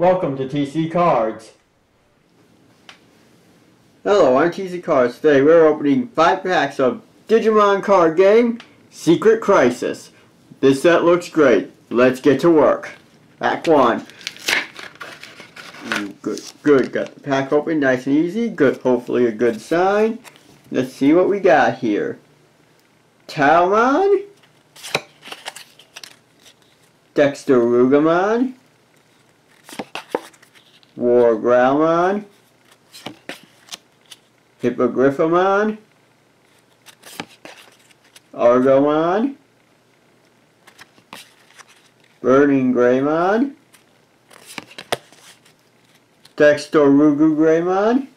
Welcome to TC Cards. Hello, I'm TC Cards. Today we're opening 5 packs of Digimon card game, Secret Crisis. This set looks great. Let's get to work. Pack 1. Good, good. Got the pack open nice and easy. Good, hopefully a good sign. Let's see what we got here. Talmon. Dexter Rugamon. War Growlmon. Hippogriffamon. Argomon. Burning Greymon. Dexter Greymon.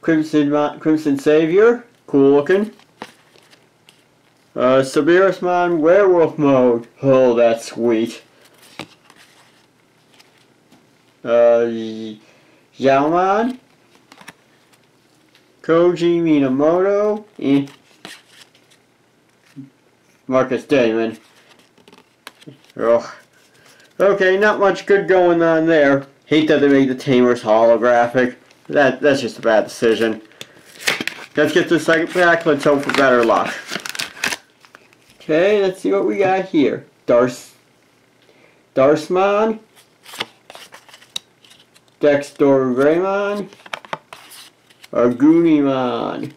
Crimson, Mon Crimson Savior. Cool looking. Uh, Werewolf Mode. Oh, that's sweet. Uh, Xiaomon, Koji Minamoto, and Marcus Damon. Ugh. Okay, not much good going on there. Hate that they made the Tamers holographic. That That's just a bad decision. Let's get to the second pack. Let's hope for better luck. Okay, let's see what we got here. Dars Darsmon, Dexter Greymon, Argunimon,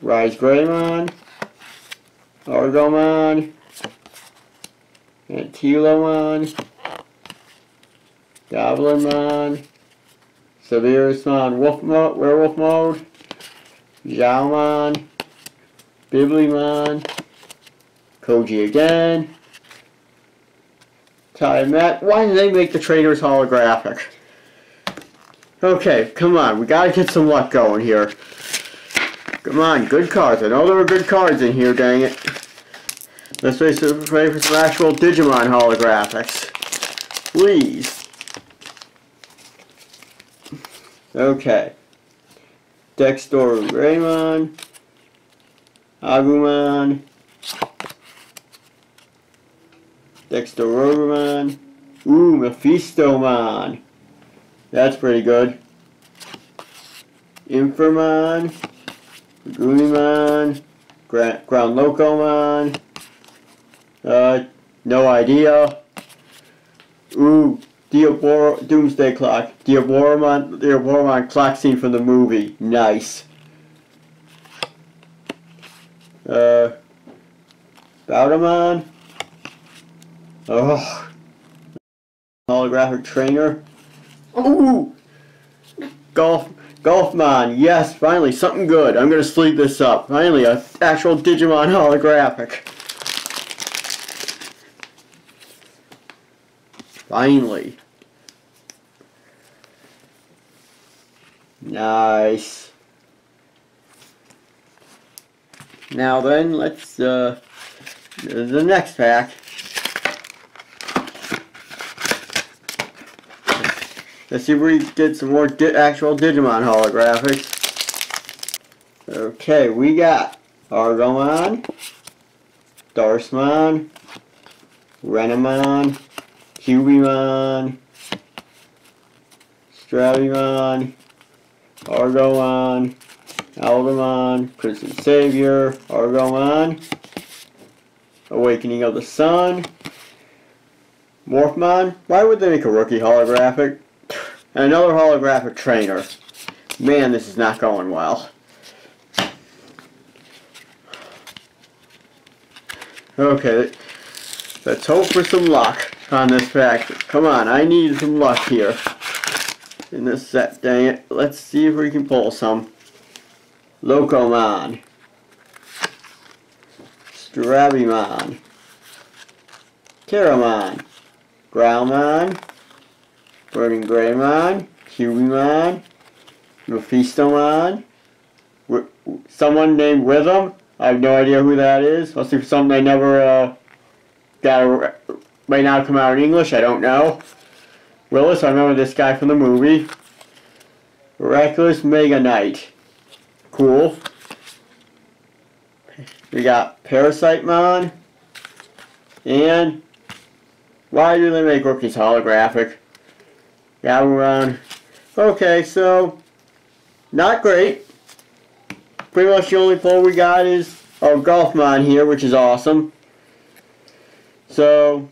Rise Greymon, Argomon, Antilomon, Goblinmon, Severusmon Wolf Mode, Werewolf Mode, Xiaomon, Biblimon, Koji again, Matt, why did they make the trainers holographic? Okay, come on, we gotta get some luck going here. Come on, good cards. I know there were good cards in here, dang it. Let's wait for some actual Digimon holographics. Please. Okay. Dexter Raymond. Agumon. Dexter Rogerman. Ooh, Mephistomon. That's pretty good. Infamon. Goonimon. Ground Locomon. Uh, no idea. Ooh, Diabor Doomsday Clock. Diaboromon, Diaboromon clock scene from the movie. Nice. Uh, Bowdamon. Oh. Holographic trainer. Oh! Golf. Golfmon. Yes, finally, something good. I'm to sleep this up. Finally, a actual Digimon holographic. Finally. Nice. Now then, let's, uh, the next pack. Let's see if we get some more di actual Digimon holographics. Okay, we got Argomon, Darsmon, Renamon, Kyubimon, Strabimon, Argomon, Algamon, Crimson Savior, Argomon, Awakening of the Sun, Morphmon. Why would they make a rookie holographic? And another holographic trainer. Man, this is not going well. Okay, let's hope for some luck on this pack. Come on, I need some luck here in this set, dang it. Let's see if we can pull some. Locomon. Strabimon. Terramon. Growlmon. Burning Greymon, Kyubimon, Mephistomon, someone named Rhythm. I have no idea who that is. Must be something I never uh, got. Might not come out in English. I don't know. Willis, I remember this guy from the movie. Reckless Mega Knight. Cool. We got Parasite Mon and Why do they make rookies holographic? Gabaron. Okay, so not great. Pretty much the only pull we got is our Golfmon here, which is awesome. So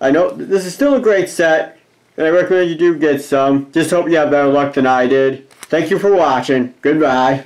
I know this is still a great set, and I recommend you do get some. Just hope you have better luck than I did. Thank you for watching. Goodbye.